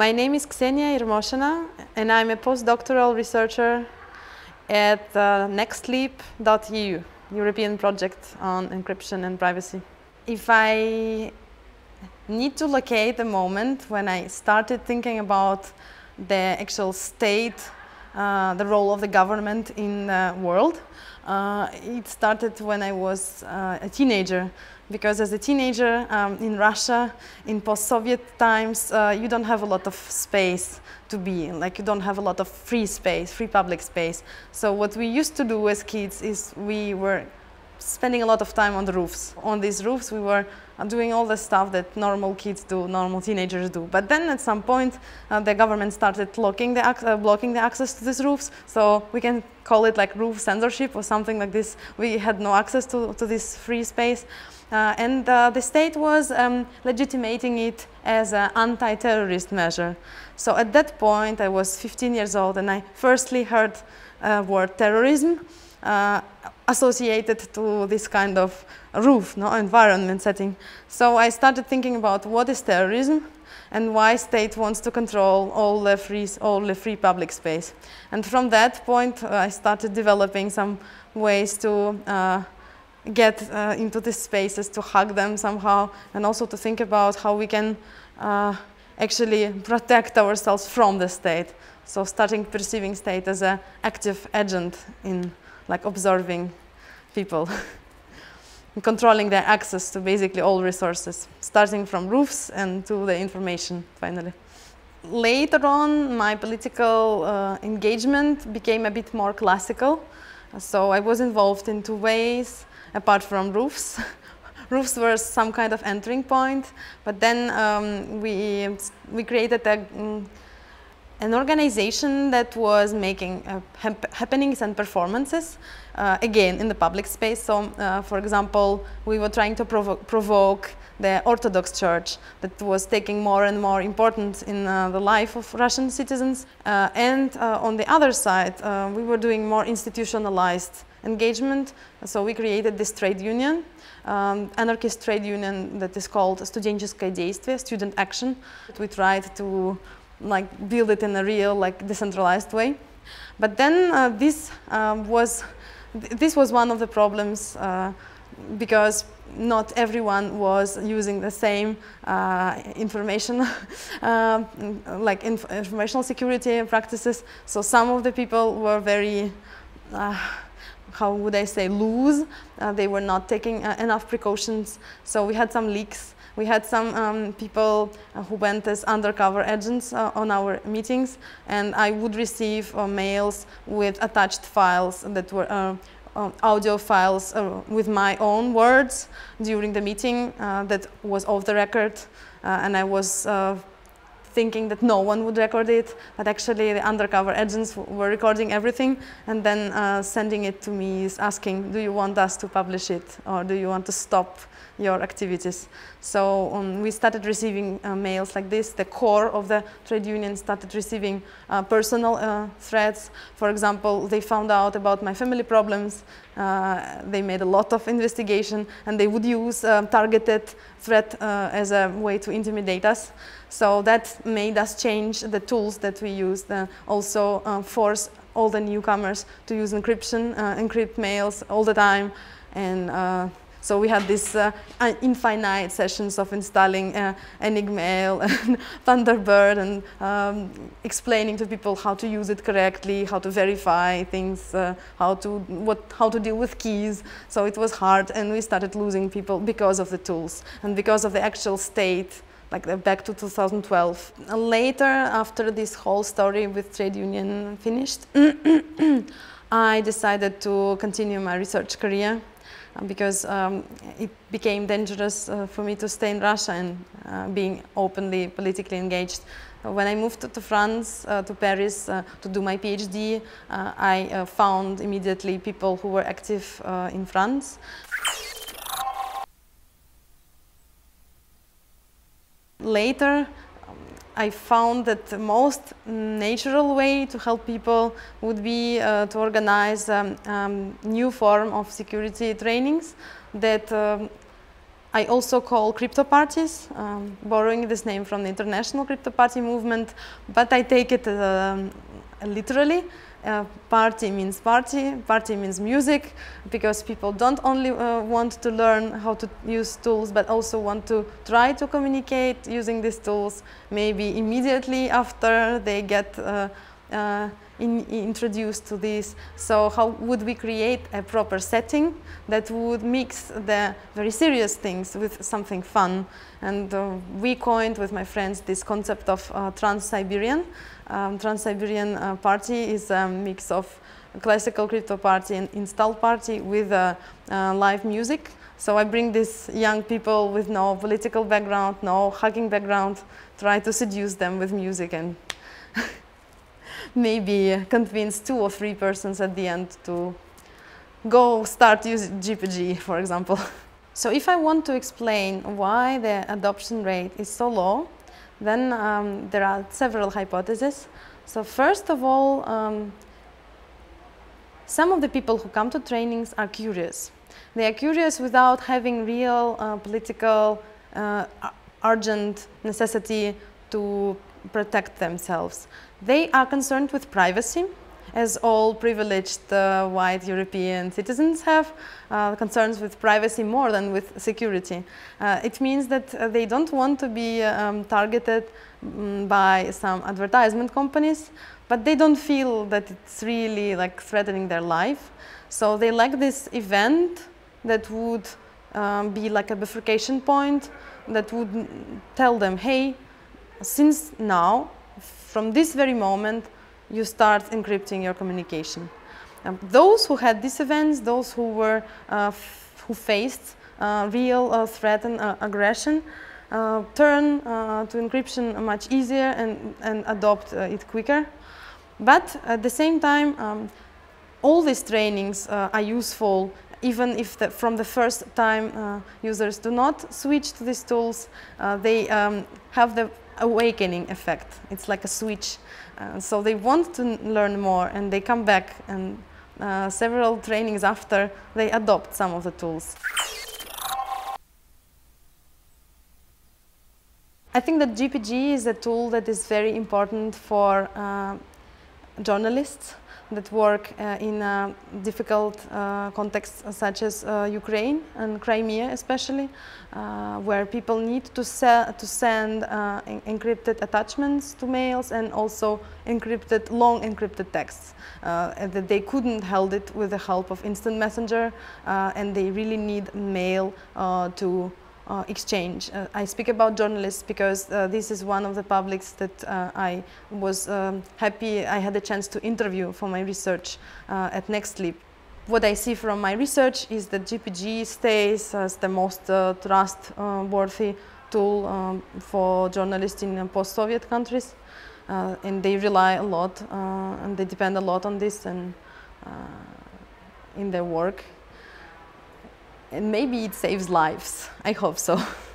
My name is Ksenia Ermoshina and I'm a postdoctoral researcher at uh, nextleap.eu, European project on encryption and privacy. If I need to locate the moment when I started thinking about the actual state, uh, the role of the government in the world, uh, it started when I was uh, a teenager because as a teenager um, in Russia, in post-Soviet times, uh, you don't have a lot of space to be in, like you don't have a lot of free space, free public space. So what we used to do as kids is we were spending a lot of time on the roofs. On these roofs, we were uh, doing all the stuff that normal kids do, normal teenagers do. But then at some point, uh, the government started blocking the, uh, blocking the access to these roofs. So we can call it like roof censorship or something like this. We had no access to, to this free space. Uh, and uh, the state was um, legitimating it as an anti-terrorist measure. So at that point, I was 15 years old, and I firstly heard uh, word terrorism uh, associated to this kind of roof, no environment setting. So I started thinking about what is terrorism and why state wants to control all the free, all the free public space. And from that point, uh, I started developing some ways to uh, get uh, into these spaces, to hug them somehow, and also to think about how we can uh, actually protect ourselves from the state. So starting perceiving state as an active agent in like observing people. and controlling their access to basically all resources, starting from roofs and to the information finally. Later on, my political uh, engagement became a bit more classical. So I was involved in two ways, apart from roofs. roofs were some kind of entering point, but then um, we, we created a, mm, an organization that was making uh, happenings and performances, uh, again, in the public space. So, uh, for example, we were trying to provo provoke the Orthodox Church that was taking more and more importance in uh, the life of Russian citizens. Uh, and uh, on the other side, we were doing more institutionalized engagement. So we created this trade union, um, anarchist trade union that is called Студенческое действие, student action. We tried to like build it in a real like decentralized way. But then uh, this um, was th this was one of the problems uh, because not everyone was using the same uh, information, uh, like inf informational security practices. So some of the people were very, uh, how would I say, loose. Uh, they were not taking enough precautions. So we had some leaks we had some um, people uh, who went as undercover agents uh, on our meetings, and I would receive uh, mails with attached files that were uh, uh, audio files uh, with my own words during the meeting that was off the record, and I was thinking that no one would record it, but actually the undercover agents were recording everything and then uh, sending it to me asking, do you want us to publish it or do you want to stop your activities. So um, we started receiving uh, mails like this. The core of the trade union started receiving uh, personal uh, threats. For example, they found out about my family problems. Uh, they made a lot of investigation and they would use um, targeted threat uh, as a way to intimidate us. So that made us change the tools that we used, uh, also force all the newcomers to use encryption, encrypt mails all the time, and so we had these uh, infinite sessions of installing uh, Enigmail and Thunderbird and um, explaining to people how to use it correctly, how to verify things, uh, how, to, what, how to deal with keys. So it was hard and we started losing people because of the tools and because of the actual state like back to 2012. Later, after this whole story with trade union finished, I decided to continue my research career uh, because um, it became dangerous uh, for me to stay in Russia and uh, being openly politically engaged. When I moved to, to France, uh, to Paris, uh, to do my PhD, uh, I found immediately people who were active in France. Later, I found that the most natural way to help people would be uh, to organize um, um, new form of security trainings that um, I also call crypto parties, um, borrowing this name from the international crypto party movement, but I take it um, literally. Uh, party means party, party means music, because people don't only uh, want to learn how to use tools, but also want to try to communicate using these tools, maybe immediately after they get uh, uh in, introduced to this. So how would we create a proper setting that would mix the very serious things with something fun? And uh, we coined with my friends this concept of uh, TransCyberian. Um, TransCyberian uh, party is a mix of classical crypto party and install party with uh, uh, live music. So I bring these young people with no political background, no hacking background, try to seduce them with music and maybe convince two or three persons at the end to go start using GPG, for example. so if I want to explain why the adoption rate is so low, then um, there are several hypotheses. So first of all, um, some of the people who come to trainings are curious. They are curious without having real uh, political uh, urgent necessity to protect themselves. They are concerned with privacy, as all privileged uh, white European citizens have uh, concerns with privacy more than with security. Uh, it means that uh, they don't want to be um, targeted um, by some advertisement companies, but they don't feel that it's really like threatening their life. So they like this event that would um, be like a bifurcation point that would tell them, hey, since now, from this very moment, you start encrypting your communication. Um, those who had these events, those who were uh, who faced uh, real uh, threat and uh, aggression, uh, turn uh, to encryption much easier and, and adopt it quicker. But at the same time, um, all these trainings are useful even if the, from the first time users do not switch to these tools, they um, have the awakening effect. It's like a switch. Uh, so they want to learn more and they come back and uh, several trainings after they adopt some of the tools. I think that GPG is a tool that is very important for uh, journalists that work uh, in uh, difficult uh, contexts such as uh, Ukraine and Crimea especially, uh, where people need to, to send uh, encrypted attachments to mails and also encrypted, long encrypted texts. that they couldn't hold it with the help of instant messenger and they really need mail to uh, exchange. Uh, I speak about journalists because uh, this is one of the publics that uh, I was um, happy I had a chance to interview for my research uh, at NextLeap. What I see from my research is that GPG stays as the most uh, trustworthy tool um, for journalists in post-Soviet countries and they rely a lot and they depend a lot on this and in their work and maybe it saves lives. I hope so.